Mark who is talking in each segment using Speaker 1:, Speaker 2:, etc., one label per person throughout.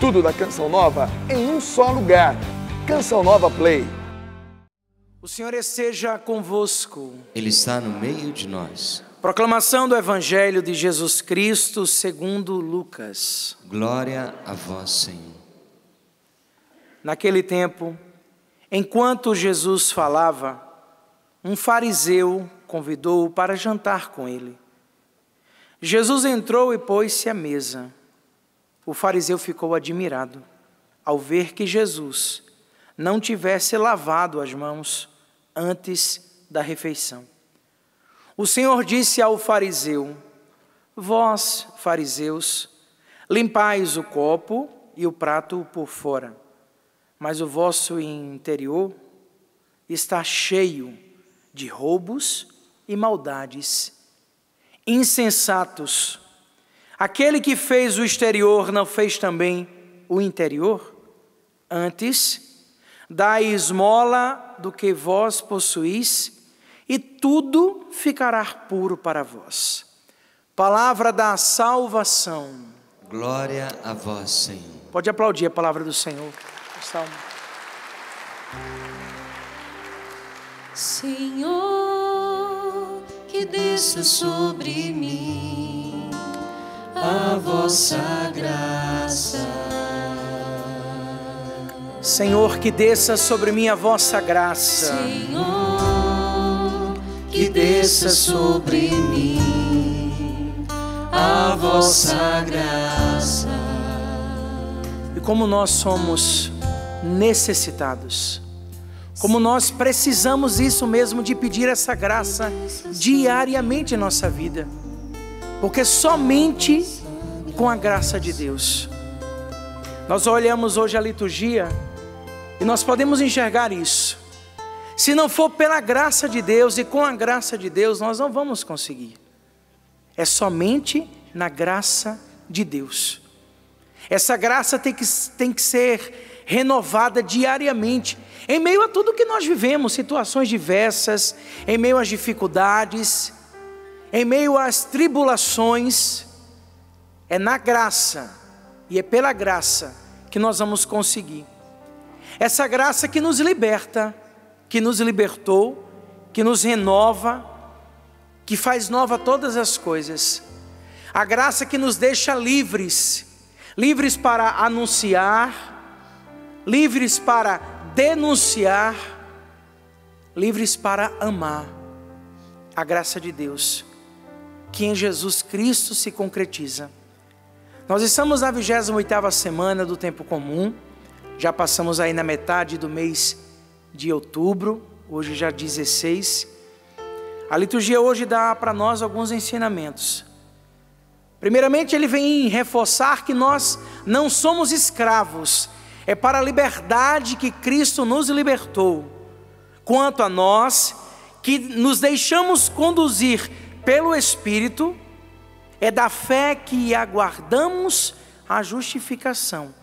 Speaker 1: Tudo da Canção Nova em um só lugar. Canção Nova Play.
Speaker 2: O Senhor esteja convosco.
Speaker 3: Ele está no meio de nós.
Speaker 2: Proclamação do Evangelho de Jesus Cristo segundo Lucas.
Speaker 3: Glória a vós, Senhor.
Speaker 2: Naquele tempo, enquanto Jesus falava, um fariseu convidou-o para jantar com ele. Jesus entrou e pôs-se à mesa. O fariseu ficou admirado ao ver que Jesus não tivesse lavado as mãos antes da refeição. O Senhor disse ao fariseu: Vós, fariseus, limpais o copo e o prato por fora, mas o vosso interior está cheio de roubos e maldades. Insensatos, aquele que fez o exterior não fez também o interior? Antes, dai esmola do que vós possuís e tudo ficará puro para vós. Palavra da salvação.
Speaker 3: Glória a vós, Senhor.
Speaker 2: Pode aplaudir a palavra do Senhor. Salmo.
Speaker 4: Senhor, que desça sobre mim a vossa graça.
Speaker 2: Senhor, que desça sobre mim a vossa graça.
Speaker 4: Senhor, que desça sobre mim a vossa graça.
Speaker 2: E como nós somos necessitados, como nós precisamos isso mesmo de pedir essa graça diariamente em nossa vida, porque somente com a graça de Deus. Nós olhamos hoje a liturgia e nós podemos enxergar isso. Se não for pela graça de Deus e com a graça de Deus, nós não vamos conseguir. É somente na graça de Deus. Essa graça tem que, tem que ser renovada diariamente, em meio a tudo que nós vivemos, situações diversas, em meio às dificuldades, em meio às tribulações. É na graça e é pela graça que nós vamos conseguir. Essa graça que nos liberta que nos libertou, que nos renova, que faz nova todas as coisas. A graça que nos deixa livres, livres para anunciar, livres para denunciar, livres para amar. A graça de Deus, que em Jesus Cristo se concretiza. Nós estamos na 28ª semana do tempo comum. Já passamos aí na metade do mês de outubro, hoje já 16. A liturgia hoje dá para nós alguns ensinamentos. Primeiramente, ele vem reforçar que nós não somos escravos, é para a liberdade que Cristo nos libertou. Quanto a nós, que nos deixamos conduzir pelo Espírito, é da fé que aguardamos a justificação,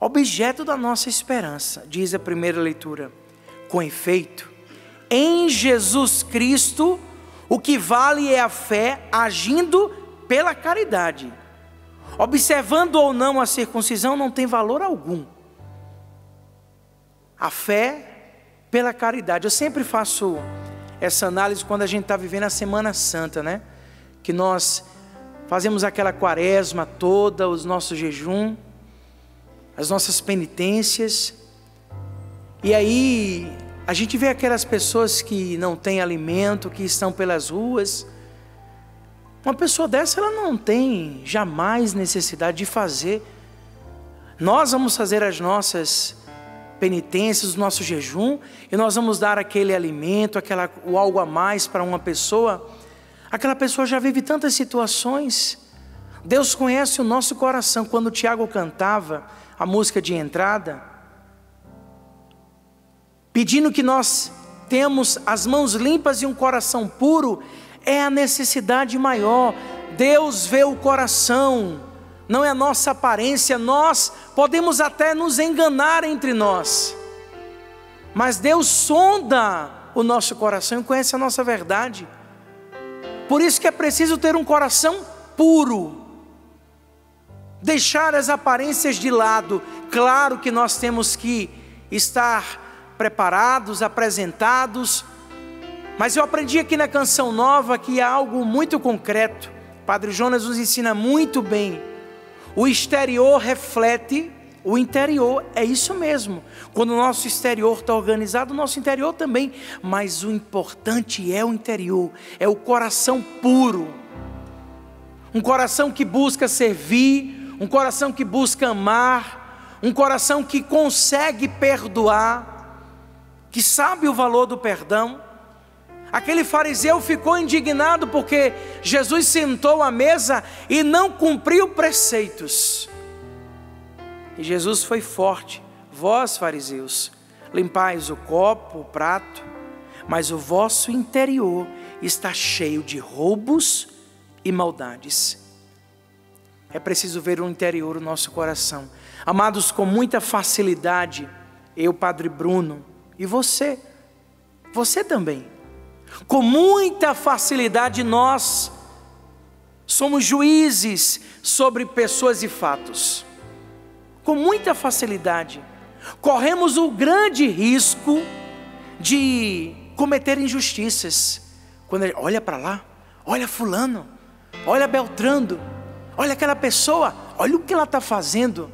Speaker 2: objeto da nossa esperança, diz a primeira leitura. Com efeito, em Jesus Cristo, o que vale é a fé agindo pela caridade. Observando ou não a circuncisão não tem valor algum. A fé pela caridade. Eu sempre faço essa análise quando a gente está vivendo a Semana Santa, né? Que nós fazemos aquela quaresma toda, os nossos jejum, as nossas penitências. E aí a gente vê aquelas pessoas que não têm alimento, que estão pelas ruas. Uma pessoa dessa ela não tem jamais necessidade de fazer. Nós vamos fazer as nossas penitências, o nosso jejum, e nós vamos dar aquele alimento, aquela, o algo a mais para uma pessoa. Aquela pessoa já vive tantas situações. Deus conhece o nosso coração. Quando o Tiago cantava a música de entrada, pedindo que nós temos as mãos limpas e um coração puro, é a necessidade maior. Deus vê o coração, não é a nossa aparência. Nós podemos até nos enganar entre nós, mas Deus sonda o nosso coração e conhece a nossa verdade. Por isso que é preciso ter um coração puro. deixar as aparências de lado. Claro que nós temos que estar preparados, apresentados, mas eu aprendi aqui na canção nova que há algo muito concreto. Padre Jonas nos ensina muito bem. O exterior reflete o interior, é isso mesmo. Quando o nosso exterior está organizado, o nosso interior também. Mas o importante é o interior, é o coração puro. Um coração que busca servir, um coração que busca amar, um coração que consegue perdoar, que sabe o valor do perdão. Aquele fariseu ficou indignado porque Jesus sentou à mesa e não cumpriu preceitos. E Jesus foi forte: Vós, fariseus, limpais o copo, o prato, mas o vosso interior está cheio de roubos e maldades. É preciso ver o interior, o nosso coração. Amados, com muita facilidade, eu, Padre Bruno, e você, você também com muita facilidade nós somos juízes sobre pessoas e fatos. Com muita facilidade. Corremos o grande risco de cometer injustiças. Quando ele olha para lá, olha fulano, olha Beltrando, olha aquela pessoa, olha o que ela está fazendo.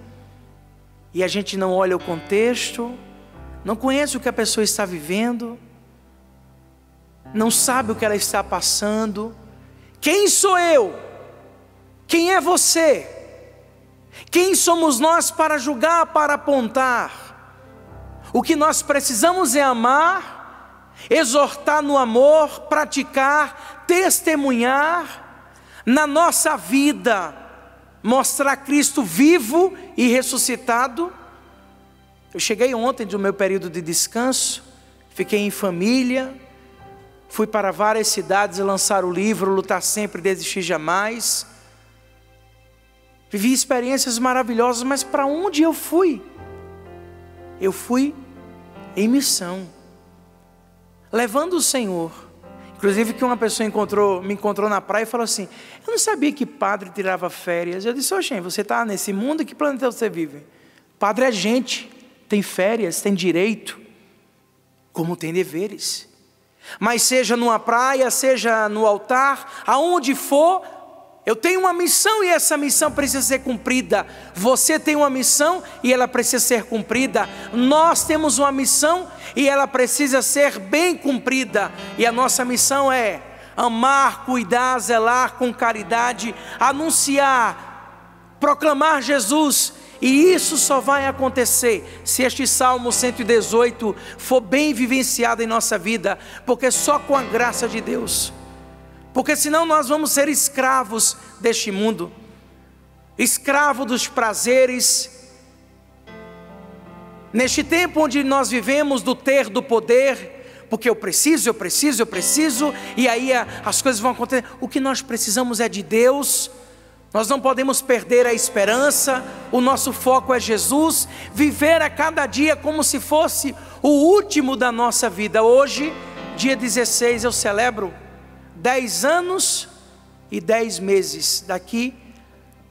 Speaker 2: E a gente não olha o contexto, não conhece o que a pessoa está vivendo não sabe o que ela está passando. Quem sou eu? Quem é você? Quem somos nós para julgar, para apontar? O que nós precisamos é amar, exortar no amor, praticar, testemunhar na nossa vida, mostrar Cristo vivo e ressuscitado. Eu cheguei ontem do meu período de descanso, fiquei em família, Fui para várias cidades lançar o livro Lutar Sempre, Desistir Jamais. Vivi experiências maravilhosas, mas para onde eu fui? Eu fui em missão, levando o Senhor. Inclusive que uma pessoa encontrou, me encontrou na praia e falou assim: Eu não sabia que padre tirava férias. Eu disse: Oxê, você está nesse mundo? Que planeta você vive? Padre é gente, tem férias, tem direito, como tem deveres. Mas seja numa praia, seja no altar, aonde for, eu tenho uma missão e essa missão precisa ser cumprida. Você tem uma missão e ela precisa ser cumprida. Nós temos uma missão e ela precisa ser bem cumprida. E a nossa missão é amar, cuidar, zelar com caridade, anunciar, proclamar Jesus e isso só vai acontecer se este Salmo 118 for bem vivenciado em nossa vida, porque só com a graça de Deus. Porque senão nós vamos ser escravos deste mundo, escravo dos prazeres. Neste tempo onde nós vivemos do ter, do poder, porque eu preciso, eu preciso, eu preciso, e aí as coisas vão acontecer. O que nós precisamos é de Deus nós não podemos perder a esperança, o nosso foco é Jesus, viver a cada dia como se fosse o último da nossa vida. Hoje, dia 16, eu celebro 10 anos e 10 meses. Daqui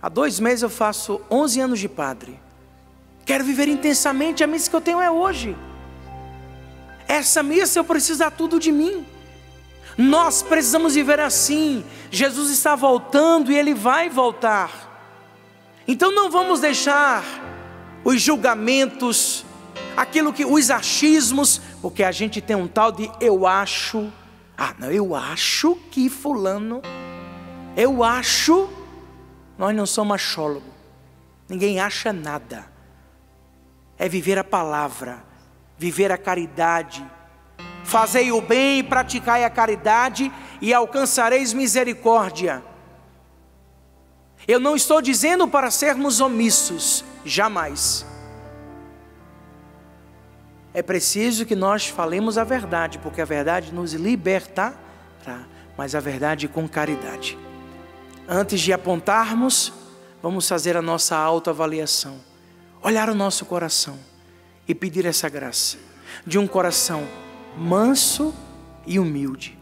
Speaker 2: a dois meses eu faço 11 anos de padre. Quero viver intensamente, a missa que eu tenho é hoje. Essa missa eu preciso dar tudo de mim. Nós precisamos viver assim. Jesus está voltando e ele vai voltar. Então não vamos deixar os julgamentos, aquilo que os achismos, porque a gente tem um tal de eu acho. Ah, não, eu acho que fulano. Eu acho. Nós não somos achólogos. Ninguém acha nada. É viver a palavra, viver a caridade Fazei o bem e praticai a caridade e alcançareis misericórdia. Eu não estou dizendo para sermos omissos, jamais. É preciso que nós falemos a verdade, porque a verdade nos libertará, mas a verdade com caridade. Antes de apontarmos, vamos fazer a nossa autoavaliação, olhar o nosso coração e pedir essa graça de um coração manso e humilde,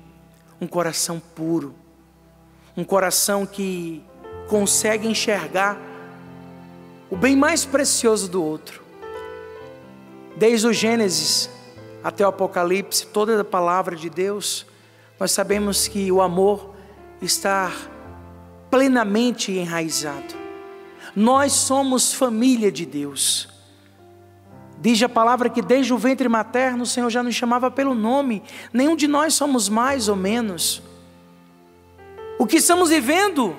Speaker 2: um coração puro, um coração que consegue enxergar o bem mais precioso do outro. Desde o Gênesis até o Apocalipse, toda a palavra de Deus, nós sabemos que o amor está plenamente enraizado. Nós somos família de Deus. Diz a palavra que desde o ventre materno o Senhor já nos chamava pelo nome. Nenhum de nós somos mais ou menos. O que estamos vivendo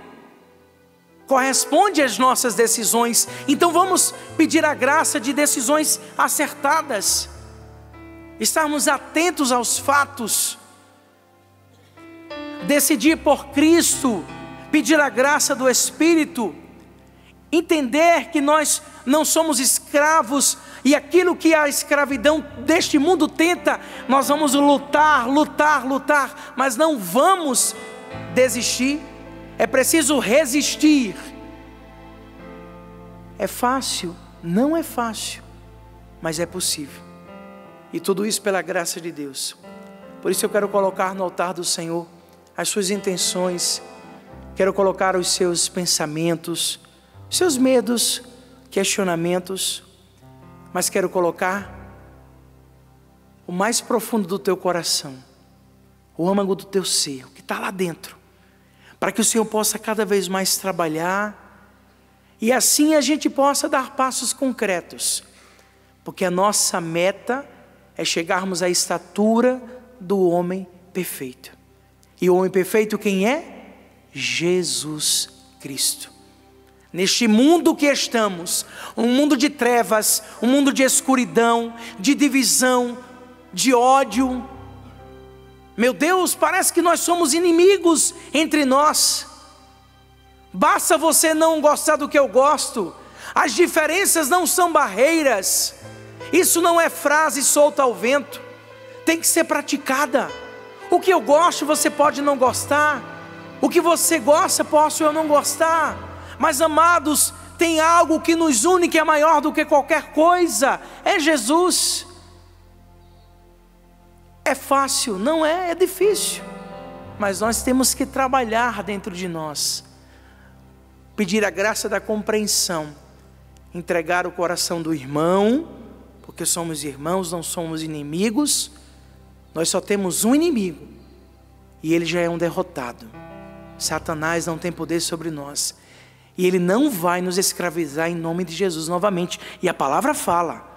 Speaker 2: corresponde às nossas decisões. Então vamos pedir a graça de decisões acertadas. Estarmos atentos aos fatos. Decidir por Cristo, pedir a graça do Espírito, entender que nós não somos escravos e aquilo que a escravidão deste mundo tenta, nós vamos lutar, lutar, lutar, mas não vamos desistir. É preciso resistir. É fácil? Não é fácil, mas é possível. E tudo isso pela graça de Deus. Por isso eu quero colocar no altar do Senhor as suas intenções, quero colocar os seus pensamentos, os seus medos, questionamentos mas quero colocar o mais profundo do teu coração, o âmago do teu ser, o que está lá dentro, para que o Senhor possa cada vez mais trabalhar e assim a gente possa dar passos concretos, porque a nossa meta é chegarmos à estatura do homem perfeito. E o homem perfeito quem é? Jesus Cristo. Neste mundo que estamos, um mundo de trevas, um mundo de escuridão, de divisão, de ódio. Meu Deus, parece que nós somos inimigos entre nós. Basta você não gostar do que eu gosto. As diferenças não são barreiras. Isso não é frase solta ao vento. Tem que ser praticada. O que eu gosto você pode não gostar. O que você gosta posso eu não gostar. Mas amados, tem algo que nos une que é maior do que qualquer coisa: é Jesus. É fácil? Não é, é difícil. Mas nós temos que trabalhar dentro de nós, pedir a graça da compreensão, entregar o coração do irmão, porque somos irmãos, não somos inimigos. Nós só temos um inimigo, e ele já é um derrotado. Satanás não tem poder sobre nós. E Ele não vai nos escravizar em nome de Jesus novamente. E a palavra fala.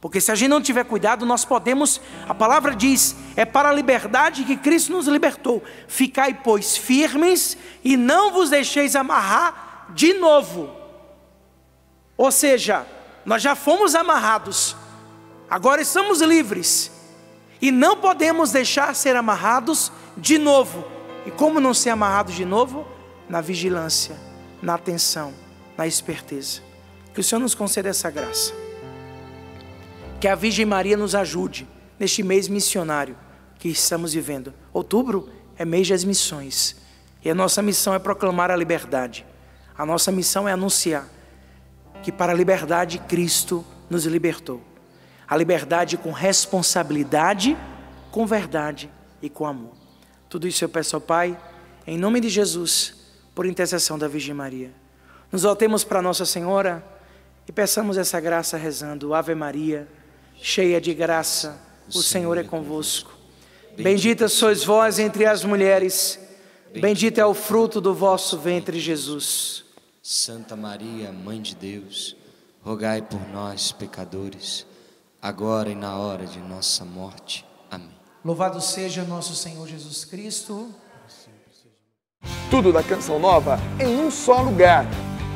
Speaker 2: Porque se a gente não tiver cuidado, nós podemos, a palavra diz, é para a liberdade que Cristo nos libertou. Ficai, pois, firmes e não vos deixeis amarrar de novo. Ou seja, nós já fomos amarrados, agora estamos livres, e não podemos deixar ser amarrados de novo. E como não ser amarrados de novo? Na vigilância na atenção, na esperteza. Que o Senhor nos conceda essa graça. Que a Virgem Maria nos ajude neste mês missionário que estamos vivendo. Outubro é mês das missões. E a nossa missão é proclamar a liberdade. A nossa missão é anunciar que para a liberdade Cristo nos libertou. A liberdade com responsabilidade, com verdade e com amor. Tudo isso eu peço ao Pai, em nome de Jesus por intercessão da Virgem Maria. Nos voltemos para Nossa Senhora e peçamos essa graça rezando: Ave Maria, cheia de graça, o Senhor é convosco. Bendita sois vós entre as mulheres, bendito é o fruto do vosso ventre, Jesus.
Speaker 3: Santa Maria, Mãe de Deus, rogai por nós, pecadores, agora e na hora de nossa morte. Amém.
Speaker 2: Louvado seja nosso Senhor Jesus Cristo.
Speaker 1: Tudo da Canção Nova em um só lugar.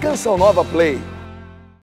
Speaker 1: Canção Nova Play.